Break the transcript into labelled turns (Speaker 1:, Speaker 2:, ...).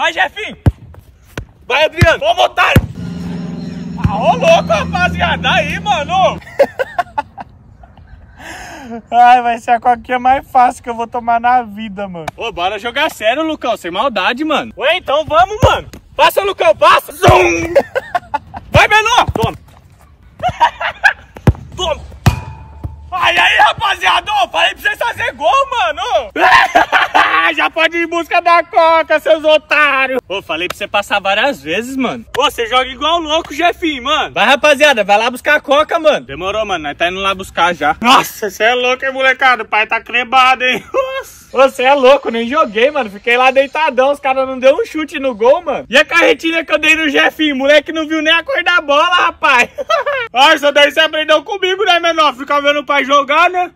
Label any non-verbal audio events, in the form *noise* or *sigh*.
Speaker 1: Vai, Jefinho. Vai, Adriano. Vamos, otário. Ah, ô louco, rapaziada. Aí, mano. *laughs*
Speaker 2: Ai, vai ser a coquinha mais fácil que eu vou tomar na vida, mano.
Speaker 1: Ô, bora jogar sério, Lucão. Sem maldade, mano. Ué, então vamos, mano. Passa, Lucão, passa. Zum. *laughs* Vai, menor. Toma. *laughs* Toma. Ai, aí, rapaziada. Ô, falei pra vocês fazer gol, pode ir em busca da coca, seus otários. Ô, falei pra você passar várias vezes, mano. Ô, você joga igual louco, Jefinho, mano. Vai, rapaziada, vai lá buscar a coca, mano. Demorou, mano. Nós tá indo lá buscar já. *laughs* Nossa, você é louco, hein, molecada? O pai tá crebado, hein? *laughs* Nossa.
Speaker 2: Você é louco, nem joguei, mano. Fiquei lá deitadão, os caras não deu um chute no gol, mano.
Speaker 1: E a carretinha que eu dei no Jefinho? Moleque não viu nem a cor da bola, rapaz. *laughs* Isso daí você aprendeu comigo, né, menor? Ficar vendo o pai jogar, né?